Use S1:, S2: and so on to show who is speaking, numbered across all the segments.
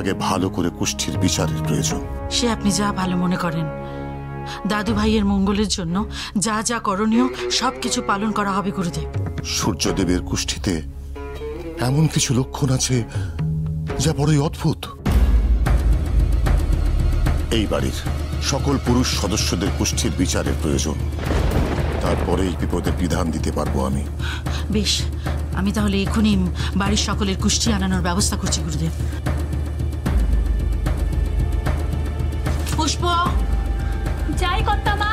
S1: আগে ভালো করে কুষ্ঠির বিচারের প্রয়োজন।
S2: সে আপনি যা ভালো মনে করেন। দাদু ভাইয়ের মঙ্গলের জন্য যা যা করণীয় সব কিছু পালন করা হবে গুরুদেব।
S1: সূর্যদেবের কুষ্ঠিতে এমন কিছু লক্ষণ আছে যা বড়ই অদ্ভুত। এই বাড়ির সকল পুরুষ সদস্যদের কুষ্ঠির বিচারের প্রয়োজন। তারপরে এই বিপদের বিধান দিতে পারব আমি।
S2: বেশ আমি তাহলে এখনই বাড়ির সকলের কুষ্টি আনানোর ব্যবস্থা করছি গুরুদেব। পুষ্প
S3: যাই কর্তা মা।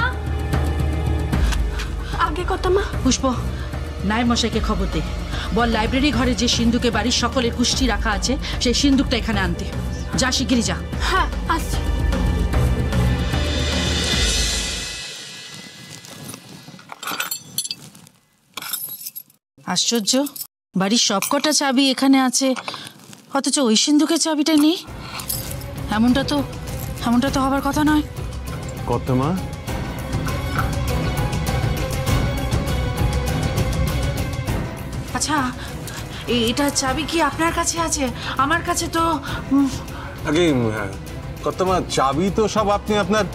S3: আগে কর্তা মা।
S2: পুষ্প নায়ের মশাইকে খবর দে। বল লাইব্রেরি ঘরে যে সিন্ধুকে বাড়ির সকলের কুষ্টি রাখা আছে সেই সিন্ধুকটা এখানে আনতে। যা শিগগিরি যা।
S3: হ্যাঁ আসছি।
S2: আশ্চর্য বাড়ির সবকটা চাবি এখানে আছে। অথচ ওই সিন্ধুকের চাবিটা নেই? এমনটা তো এমনটা তো হবার কথা নয়।
S4: কত মা?
S2: আচ্ছা এটা চাবি কি আপনার কাছে আছে? আমার কাছে তো
S4: আগে হ্যাঁ, কত মা চাবি তো সব আপনি আপনার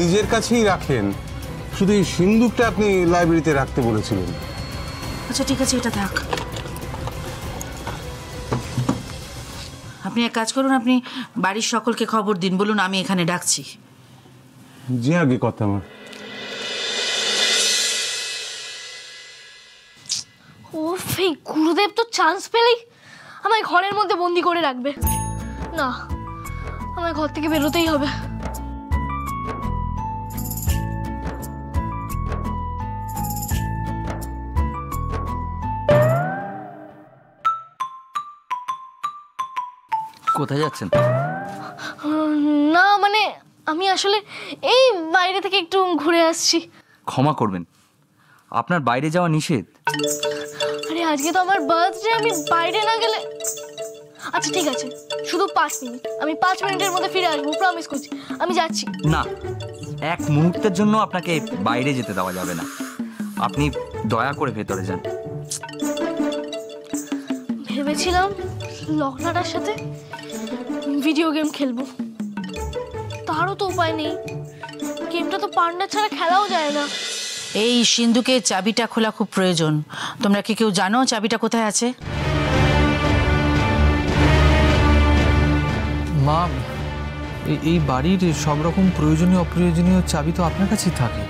S4: নিজের কাছেই রাখেন। শুধু এই সিন্দুকটা আপনি লাইব্রেরিতে রাখতে বলেছিলেন।
S2: আচ্ছা ঠিক আছে এটা থাক আপনি এক কাজ করুন আপনি বাড়ির সকলকে খবর দিন। বলুন আমি এখানে ডাকছি।
S4: জি আগে কথা আমার
S3: ও এই গুরুদেব তো চান্স পেলেই আমায় ঘরের মধ্যে বন্দি করে রাখবে। না আমার ঘর থেকে বেরোতেই হবে।
S5: কোথায় যাচ্ছেন?
S3: না মানে আমি আসলে এই বাইরে থেকে একটু ঘুরে আসছি।
S5: ক্ষমা করবেন। আপনার বাইরে যাওয়া নিষেধ।
S3: আরে আজকে তো আমার বার্থডে আমি বাইরে না গেলে আচ্ছা ঠিক আছে। শুধু পাঁচ মিনিট। আমি পাঁচ মিনিটের মধ্যে ফিরে আসব প্রমিস করছি। আমি যাচ্ছি।
S5: না এক মুহূর্তের জন্য আপনাকে বাইরে যেতে দেওয়া যাবে না। আপনি দয়া করে ভেতরে যান।
S3: ভেবেছিলাম লকনাটার সাথে ভিডিও গেম খেলব। তারও তো উপায় নেই। গেমটা তো পান্ডা ছাড়া খেলাও যায় না।
S2: এই সিন্ধুকে চাবিটা খোলা খুব প্রয়োজন। তোমরা কি কেউ জানো চাবিটা কোথায় আছে?
S6: মা এই বাড়ির সব রকম প্রয়োজনীয় অপ্রয়োজনীয় চাবি তো আপনার কাছেই থাকে।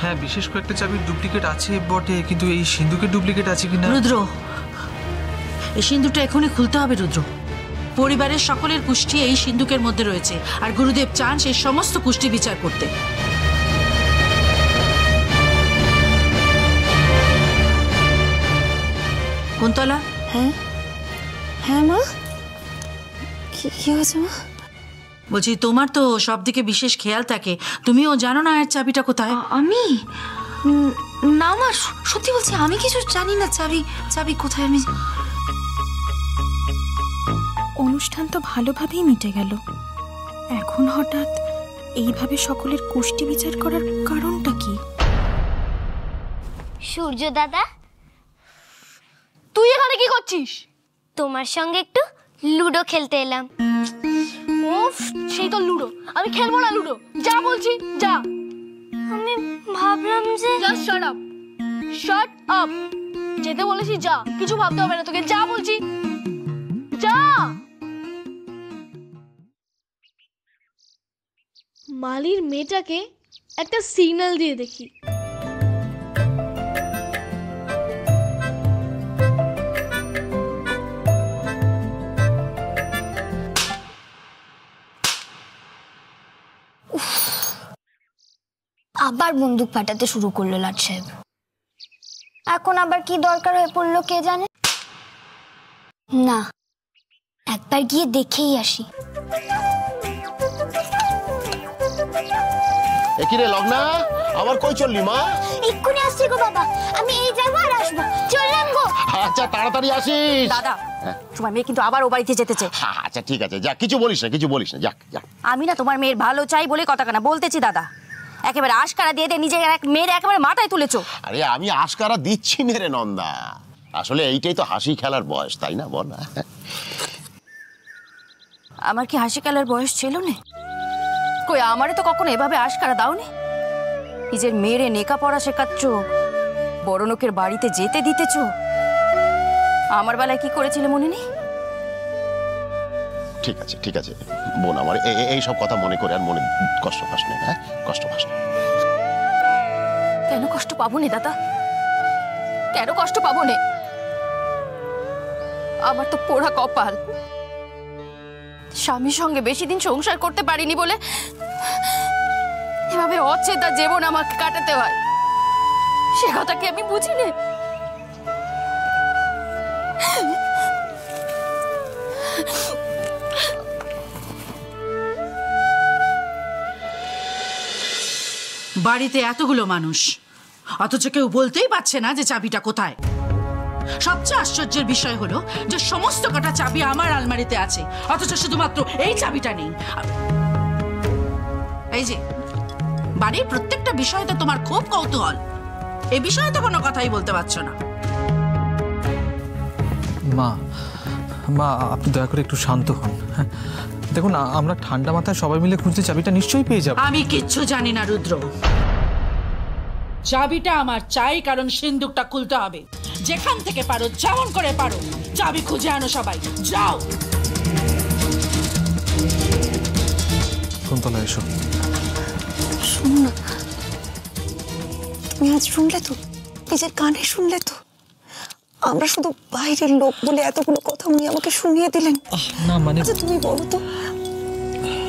S6: হ্যাঁ বিশেষ কয়েকটা চাবির ডুপ্লিকেট আছে বটে কিন্তু এই সিন্ধুকের ডুপ্লিকেট আছে কিনা?
S2: রুদ্র এই সিন্ধুকটা এখনই খুলতে হবে রুদ্র। পরিবারের সকলের কুষ্টি এই সিন্ধুকের মধ্যে রয়েছে আর গুরুদেব চান সেই সমস্ত কুষ্টি বিচার করতে। কুন্তলা?
S7: হ্যাঁ? হ্যাঁ মা? কি কি হয়েছে মা?
S2: বলছি তোমার তো সব দিকে বিশেষ খেয়াল থাকে। তুমিও জানো না এর চাবিটা কোথায়?
S7: আমি? না মা সত্যি বলছি আমি কিছু জানি না চাবি চাবি কোথায় আমি
S8: অনুষ্ঠান তো ভালোভাবেই মিটে গেল। এখন হঠাৎ এইভাবে সকলের কুষ্টি বিচার করার কারণটা কি?
S9: সূর্য দাদা
S3: তুই এখানে কি করছিস?
S9: তোমার সঙ্গে একটু লুডো খেলতে এলাম।
S3: সেই তো লুডো। আমি খেলব না লুডো। যা বলছি যা।
S9: আমি ভাবলাম যে
S3: just shut up shut up যেতে বলেছি যা। কিছু ভাবতে হবে না তোকে। যা বলছি। যা! মালির মেয়েটাকে একটা সিগন্যাল দিয়ে দেখি।
S9: আবার বন্দুক ফাটাতে শুরু করল লাট সাহেব। এখন আবার কি দরকার হয়ে পড়ল কে জানে? না, একবার গিয়ে দেখেই আসি।
S10: একিরে লগ্না আবার কই চললি মা?
S9: এক্ষুনি আসছি গো বাবা আমি এই যাব আর আসব। চললাম গো।
S10: আচ্ছা তাড়াতাড়ি আসিস।
S11: দাদা তোমার মেয়ে কিন্তু আবার ও বাড়িতে যেতে চায়।
S10: হ্যাঁ, আচ্ছা ঠিক আছে যা কিছু বলিস না কিছু বলিস না যাক যাক।
S11: আমি না তোমার মেয়ের ভালো চাই বলে কথা কেনা বলতেছি দাদা। একেবারে আশকারা দিয়ে দিয়ে নিজের এক মেয়ের একেবারে মাথায় তুলেছো।
S10: আরে আমি আশকারা দিচ্ছি নে রে নন্দা। আসলে এইটাই তো হাসি খেলার বয়স তাই না বল?
S11: আমার কি হাসি খেলার বয়স ছিল না? কই আমারে তো কখনো এভাবে আশকারা দাওনি? নিজের মেয়েরে নেকা পড়া শেখাচ্ছ বড় লোকের বাড়িতে যেতে দিতেছ? আমার বেলায় কি করেছিলে মনে নেই
S10: ঠিক আছে ঠিক আছে বোন আমার এই সব কথা মনে করে আর মনে কষ্ট পাস না হ্যাঁ? কষ্ট পাস
S11: কেন কষ্ট পাবো নে দাদা? কেন কষ্ট পাবো নে আমার তো পোড়া কপাল। স্বামীর সঙ্গে বেশি দিন সংসার করতে পারিনি বলে এভাবে অচেতা জীবন আমাকে কাটাতে হয়। সে কথা কি আমি বুঝি নে
S2: বাড়িতে এতগুলো মানুষ। অথচ কেউ বলতেই পারছে না যে চাবিটা কোথায়। সবচেয়ে আশ্চর্যের বিষয় হলো যে সমস্ত কটা চাবি আমার আলমারিতে আছে অথচ শুধুমাত্র এই চাবিটা নেই। এই যে বাড়ির প্রত্যেকটা বিষয়ে তো তোমার খুব কৌতূহল। এ বিষয়ে তো কোনো কথাই বলতে পারছ না।
S6: মা মা আপনি দয়া করে একটু শান্ত হন। হ্যাঁ দেখুন আমরা ঠান্ডা মাথায় সবাই মিলে খুঁজতে চাবিটা নিশ্চয়ই পেয়ে যাব।
S2: আমি কিচ্ছু জানি না রুদ্র। চাবিটা আমার চাই কারণ সিন্দুকটা খুলতে হবে। যেখান থেকে পারো যেমন করে পারো। চাবি খুঁজে আনো সবাই। যাও।
S6: কুন্তলা এসো।
S12: শুন না। তুমি আজ শুনলে তো? নিজের কানে শুনলে তো? আমরা শুধু বাইরের লোক বলে এতগুলো কথা উনি আমাকে শুনিয়ে দিলেন।
S6: না মানে
S12: আচ্ছা তুমি বলো তো।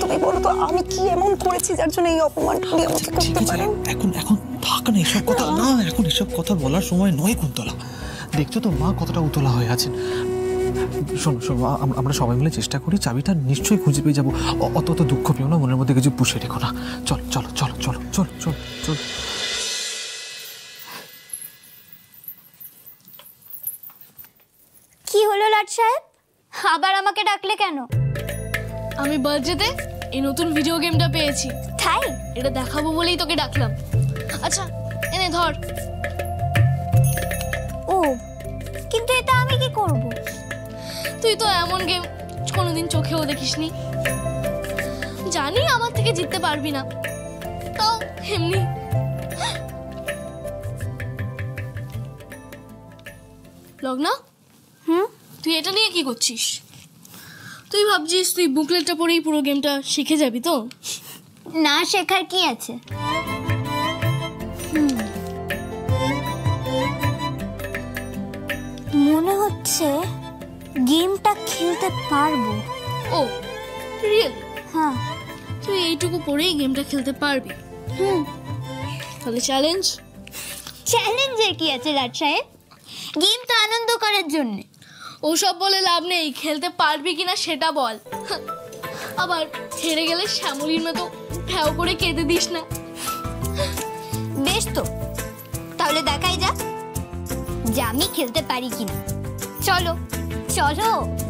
S12: তুমি বলো তো আমি কি এমন করেছি যার জন্য এই অপমানটা উনি আমাকে করতে পারেন?
S6: এখন এখন থাক না এসব কথা না এখন এসব কথা বলার সময় নয় কুন্তলা। দেখছ তো মা কতটা উতলা হয়ে আছেন? শোনো শোনো আমরা সবাই মিলে চেষ্টা করি চাবিটা নিশ্চয়ই খুঁজে পেয়ে যাব। অত অত দুঃখ পেও না মনের মধ্যে কিছু পুষে রেখো না। চলো চলো চলো চলো চলো চলো চলো।
S9: কি হলো লাট সাহেব? আবার আমাকে ডাকলে কেন?
S3: আমি বার্থডেতে এই নতুন ভিডিও গেমটা পেয়েছি।
S9: তাই?
S3: এটা দেখাবো বলেই তোকে ডাকলাম। আচ্ছা এনে ধর।
S9: কিন্তু এটা আমি কি করব?
S3: তুই তো এমন গেম কোনোদিন চোখেও দেখিসনি। জানি আমার থেকে জিততে পারবি না। তাও এমনি। লগ্না?
S9: হুম?
S3: তুই এটা নিয়ে কি করছিস? তুই ভাবছিস তুই বুকলেটটা পড়েই পুরো গেমটা শিখে যাবি তো?
S9: না শেখার কি আছে? হুম। হচ্ছে গেমটা খেলতে পারব।
S3: Oh real?
S9: হ্যাঁ।
S3: তুই এইটুকু পড়েই গেমটা খেলতে পারবি?
S9: হুম।
S3: তাহলে চ্যালেঞ্জ
S9: চ্যালেঞ্জের কি আছে লাট সাহেব? গেম তো আনন্দ করার জন্য।
S3: ওসব বলে লাভ নেই খেলতে পারবি কিনা সেটা বল। আবার হেরে গেলে শ্যামলির মতো ভ্যাও করে কেঁদে দিস না।
S9: বেশ তো তাহলে দেখাই যা যে আমি খেলতে পারি কিনা। চলো চলো।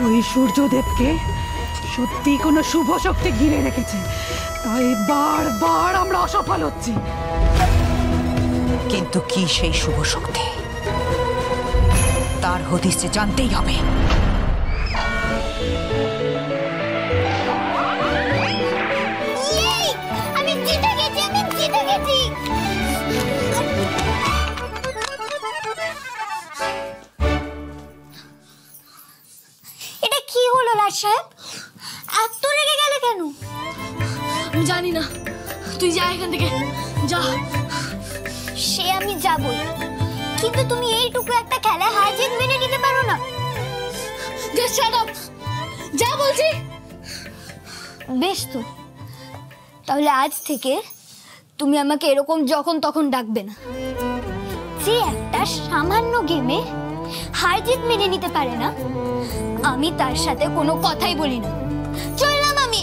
S13: ওই সূর্যদেবকে সত্যি কোনো শুভ শক্তি ঘিরে রেখেছে। তাই বারবার আমরা অসফল হচ্ছি।
S14: কিন্তু কি সেই শুভ শক্তি? তার হদিসে জানতেই হবে।
S9: কিন্তু তুমি এইটুকু একটা খেলা হার জিত মেনে নিতে পারো না।
S3: জাস্ট শাট আপ যা বলছি!
S9: বেশ তো। তাহলে আজ থেকে তুমি আমাকে এরকম যখন তখন ডাকবে না। যে একটা সামান্য গেমে হার জিত মেনে নিতে পারে না আমি তার সাথে কোনো কথাই বলি না। চললাম আমি!